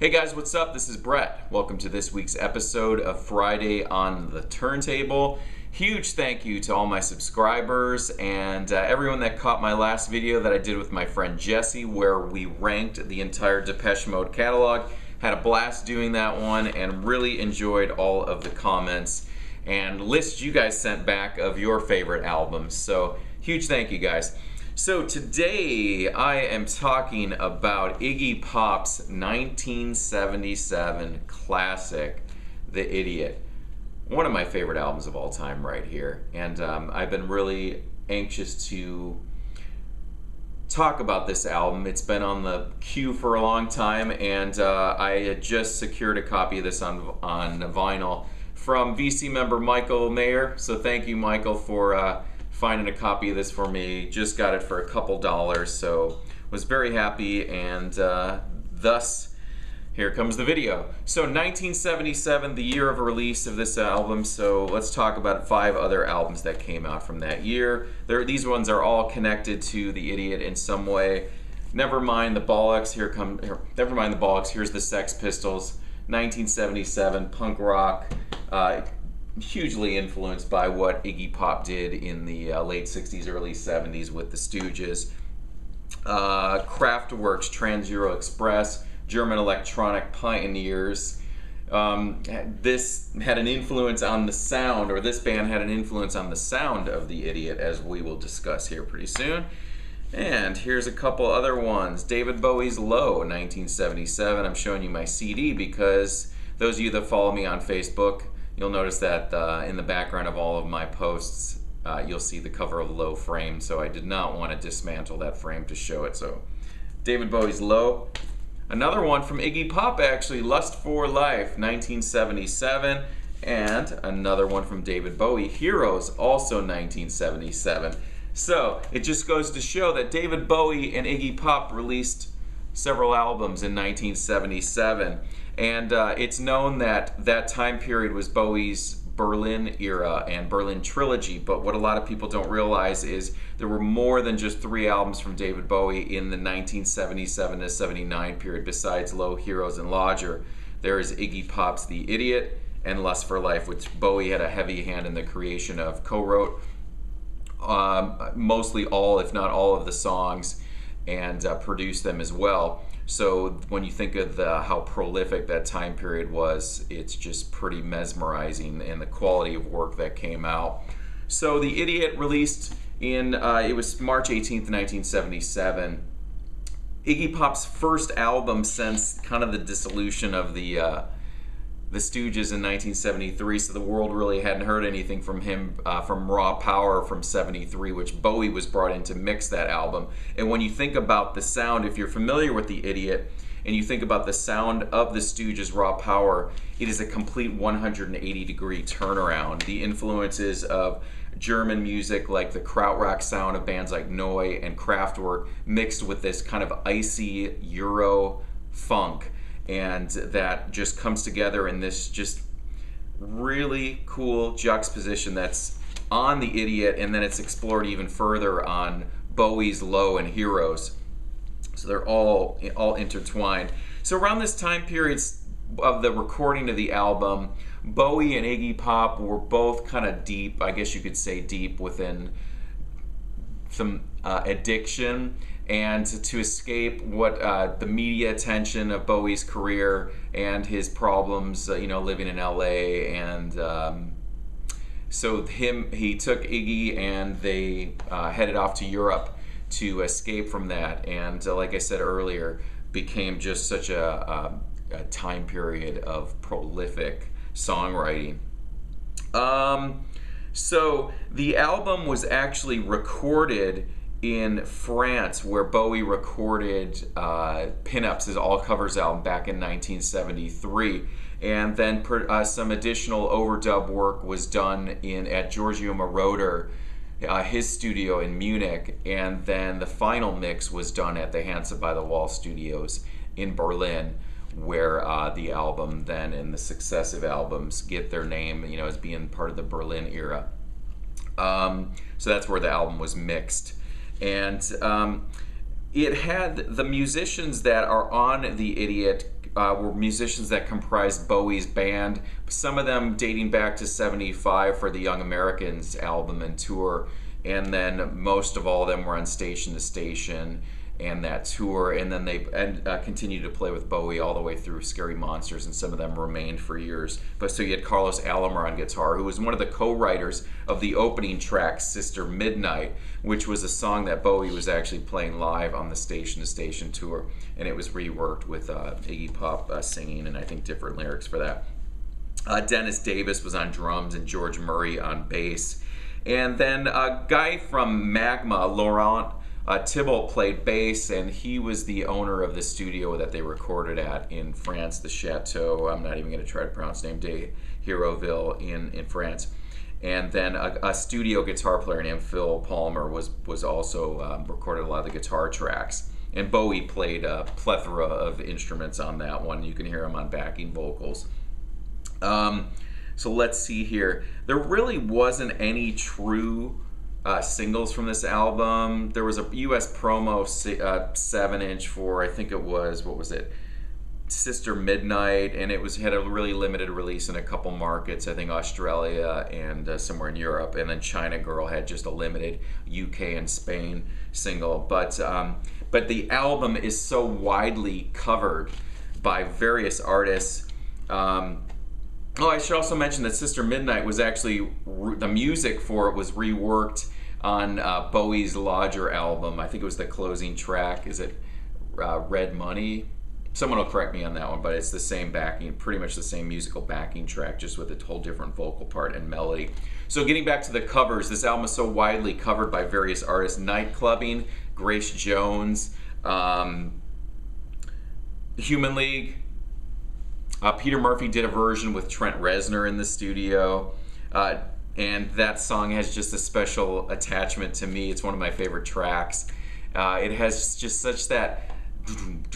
Hey guys, what's up? This is Bret. Welcome to this week's episode of Friday on the Turntable. Huge thank you to all my subscribers and uh, everyone that caught my last video that I did with my friend Jesse, where we ranked the entire Depeche Mode catalog. Had a blast doing that one and really enjoyed all of the comments and lists you guys sent back of your favorite albums. So, huge thank you guys. So today I am talking about Iggy Pop's 1977 classic, The Idiot. One of my favorite albums of all time, right here. And um, I've been really anxious to talk about this album. It's been on the queue for a long time, and uh, I had just secured a copy of this on, on vinyl from VC member Michael Mayer. So thank you, Michael, for. Uh, finding a copy of this for me. Just got it for a couple dollars, so was very happy, and uh, thus here comes the video. So 1977, the year of release of this album. So let's talk about five other albums that came out from that year. There, these ones are all connected to the Idiot in some way. Never mind the Bollocks. Here come. Here, never mind the Bollocks. Here's the Sex Pistols. 1977 punk rock. Uh, hugely influenced by what Iggy Pop did in the uh, late 60s, early 70s with the Stooges. Uh, Kraftwerk's Trans-Europe Express, German electronic pioneers. Um, this had an influence on the sound, or this band had an influence on the sound of The Idiot, as we will discuss here pretty soon. And here's a couple other ones. David Bowie's Low, 1977. I'm showing you my CD because those of you that follow me on Facebook, You'll notice that uh, in the background of all of my posts, uh, you'll see the cover of Low frame, so I did not want to dismantle that frame to show it. So David Bowie's Low. Another one from Iggy Pop, actually, Lust for Life, 1977. And another one from David Bowie, Heroes, also 1977. So it just goes to show that David Bowie and Iggy Pop released several albums in 1977. And uh, it's known that that time period was Bowie's Berlin era and Berlin trilogy. But what a lot of people don't realize is there were more than just three albums from David Bowie in the 1977 to 79 period, besides Low Heroes and Lodger. There is Iggy Pop's The Idiot and Lust for Life, which Bowie had a heavy hand in the creation of, co wrote um, mostly all, if not all, of the songs and uh, produced them as well. So when you think of the, how prolific that time period was, it's just pretty mesmerizing and the quality of work that came out. So The Idiot released in, uh, it was March 18th, 1977. Iggy Pop's first album since kind of the dissolution of the uh, the Stooges in 1973, so the world really hadn't heard anything from him uh, from Raw Power from 73, which Bowie was brought in to mix that album. And when you think about the sound, if you're familiar with The Idiot, and you think about the sound of the Stooges' Raw Power, it is a complete 180 degree turnaround. The influences of German music like the krautrock sound of bands like Neu! and Kraftwerk mixed with this kind of icy Euro funk and that just comes together in this just really cool juxtaposition that's on the idiot and then it's explored even further on Bowie's Low and Heroes. So they're all all intertwined. So around this time period of the recording of the album, Bowie and Iggy Pop were both kind of deep, I guess you could say deep within some uh, addiction and to escape what uh, the media attention of Bowie's career and his problems, uh, you know, living in LA, and um, so him he took Iggy and they uh, headed off to Europe to escape from that, and uh, like I said earlier, became just such a, a, a time period of prolific songwriting. Um, so the album was actually recorded in France, where Bowie recorded uh, Pinups, his all covers album back in 1973. And then uh, some additional overdub work was done in at Giorgio Moroder, uh, his studio in Munich. And then the final mix was done at the Hansa by the Wall studios in Berlin, where uh, the album then and the successive albums get their name, you know, as being part of the Berlin era. Um, so that's where the album was mixed and um, it had the musicians that are on the Idiot uh, were musicians that comprised Bowie's band. Some of them dating back to '75 for the Young Americans album and tour, and then most of all of them were on Station to Station and that tour, and then they and, uh, continued to play with Bowie all the way through Scary Monsters, and some of them remained for years. But so you had Carlos Alomar on guitar, who was one of the co-writers of the opening track "Sister Midnight," which was a song that Bowie was actually playing live on the Station to Station tour, and it was reworked with uh, Iggy Pop uh, singing and I think different lyrics for that. Uh, Dennis Davis was on drums and George Murray on bass. And then a guy from Magma, Laurent uh, Thibault played bass, and he was the owner of the studio that they recorded at in France, the Chateau. I'm not even going to try to pronounce name, de Hérouville in, in France. And then a, a, studio guitar player named Phil Palmer was was also um, recorded a lot of the guitar tracks. And Bowie played a plethora of instruments on that one. You can hear him on backing vocals. Um, so let's see here. There really wasn't any true uh, singles from this album. There was a U.S. promo uh, seven inch for I think it was what was it, Sister Midnight, and it was had a really limited release in a couple markets. I think Australia and uh, somewhere in Europe, and then China Girl had just a limited UK and Spain single. But um, but the album is so widely covered by various artists. Um, Oh, I should also mention that Sister Midnight was actually the music for it was reworked on uh, Bowie's Lodger album. I think it was the closing track. Is it uh, Red Money? Someone will correct me on that one, but it's the same backing, pretty much the same musical backing track, just with a whole different vocal part and melody. So, getting back to the covers, this album is so widely covered by various artists Nightclubbing, Grace Jones, um, Human League, uh, Peter Murphy did a version with Trent Reznor in the studio. Uh, and that song has just a special attachment to me. It's one of my favorite tracks. Uh, it has just such that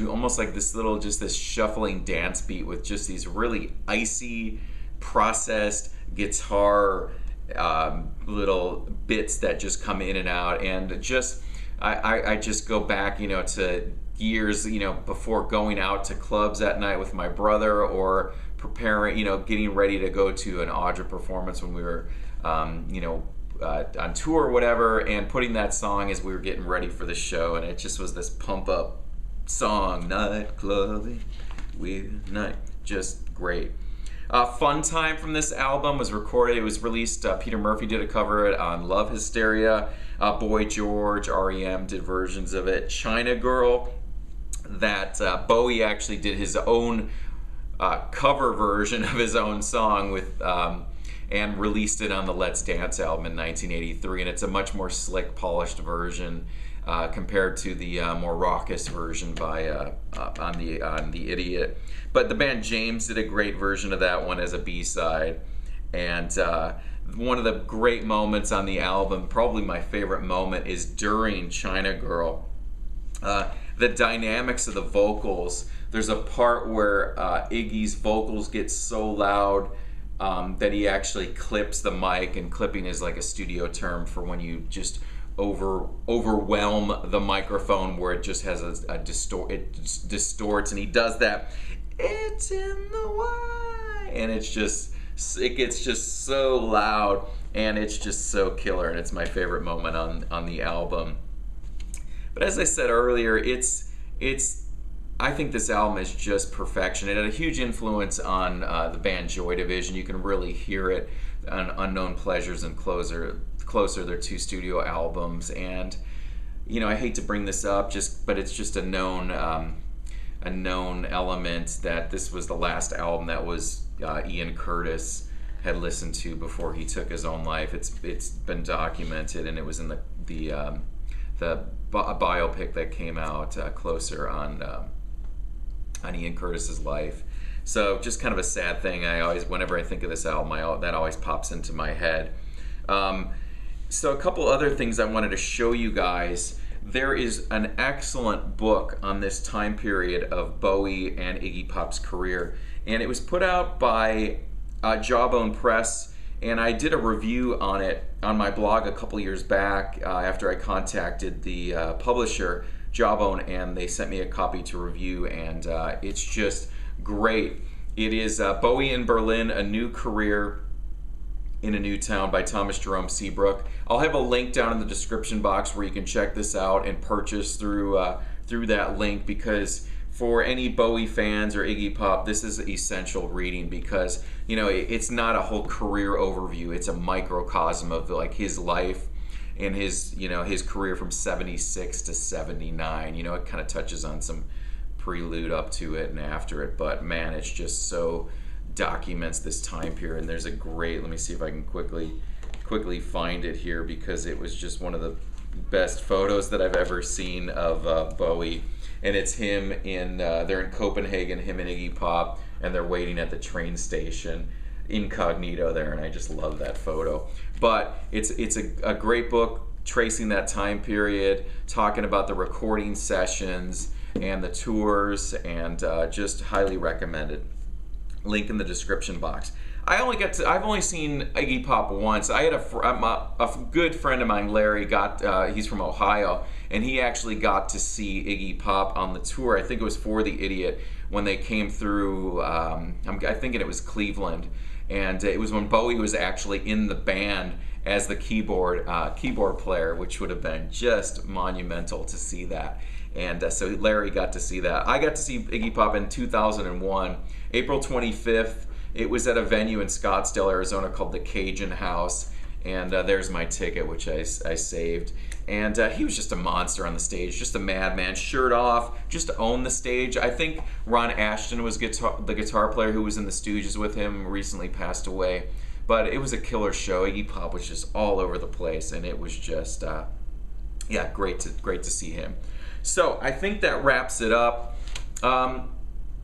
almost like this little just this shuffling dance beat with just these really icy processed guitar um, little bits that just come in and out and just I, I, I just go back you know to years, you know, before going out to clubs at night with my brother or preparing, you know, getting ready to go to an Audra performance when we were, um, you know, uh, on tour or whatever, and putting that song as we were getting ready for the show, and it just was this pump up song, night clubbing, we night, just great. Uh, Fun Time from this album was recorded. It was released. Uh, Peter Murphy did a cover it on Love Hysteria. Uh, Boy George, REM did versions of it. China Girl that uh, Bowie actually did his own uh, cover version of his own song with um, and released it on the Let's Dance album in 1983, and it's a much more slick, polished version uh, compared to the uh, more raucous version by uh, uh, on the on the Idiot. But the band James did a great version of that one as a B side, and one of the great moments on the album, probably my favorite moment, is during China Girl. The dynamics of the vocals. There's a part where uh, Iggy's vocals get so loud um, that he actually clips the mic, and clipping is like a studio term for when you just over overwhelm the microphone where it just has a, a distort it distorts, and he does that. It's in the way, and it's just it gets just so loud, and it's just so killer, and it's my favorite moment on on the album. But as I said earlier, it's it's I think this album is just perfection. It had a huge influence on uh, the band Joy Division. You can really hear it on Unknown Pleasures and Closer. Closer, their two studio albums, and you know I hate to bring this up, just but it's just a known um, a known element that this was the last album that was uh, Ian Curtis had listened to before he took his own life. It's it's been documented, and it was in the the um, the a biopic that came out uh, closer on um, on Ian Curtis's life. So just kind of a sad thing. I always, whenever I think of this album, I, that always pops into my head. Um, so a couple other things I wanted to show you guys. There is an excellent book on this time period of Bowie and Iggy Pop's career, and it was put out by uh, Jawbone Press and I did a review on it on my blog a couple years back uh, after I contacted the uh, publisher Jawbone, and they sent me a copy to review, and uh, it's just great. It is uh, Bowie in Berlin, A New Career in a New Town by Thomas Jerome Seabrook. I'll have a link down in the description box where you can check this out and purchase through uh, through that link because for any Bowie fans or Iggy Pop, this is essential reading because you know it's not a whole career overview; it's a microcosm of like his life and his you know his career from 76 to 79 you know it kind of touches on some prelude up to it and after it but man it's just so documents this time period. And there's a great let me see if i can quickly quickly find it here because it was just one of the best photos that i've ever seen of uh, bowie and it's him in uh, they're in copenhagen him and iggy pop and they're waiting at the train station incognito there, and I just love that photo. But it's it's a, a great book tracing that time period, talking about the recording sessions and the tours, and uh, just highly recommended. Link in the description box. I only got to, I've only seen Iggy Pop once. I had a, a, a good friend of mine, Larry, got, uh, he's from Ohio, and he actually got to see Iggy Pop on the tour. I think it was for The Idiot when they came through, um, I'm, I'm thinking it was Cleveland and it was when Bowie was actually in the band as the keyboard uh, keyboard player, which would have been just monumental to see that. And uh, so Larry got to see that. I got to see Iggy Pop in 2001, April 25th. It was at a venue in Scottsdale, Arizona called the Cajun House and uh, there's my ticket, which I, I saved. And uh, he was just a monster on the stage, just a madman, shirt off, just own the stage. I think Ron Asheton was guitar, the guitar player who was in the Stooges with him, recently passed away. But it was a killer show. Iggy Pop was just all over the place, and it was just, uh, yeah, great to great to see him. So I think that wraps it up. Um,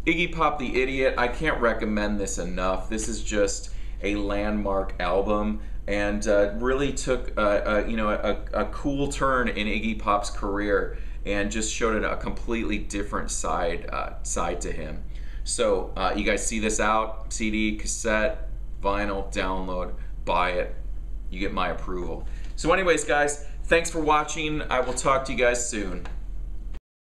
Iggy Pop the Idiot. I can't recommend this enough. This is just a landmark album and uh, really took a, a you know a, a, cool turn in Iggy Pop's career and just showed it a completely different side uh, side to him. So uh, you guys see this out CD, cassette, vinyl, download, buy it. You get my approval. So anyways, guys, thanks for watching. I will talk to you guys soon.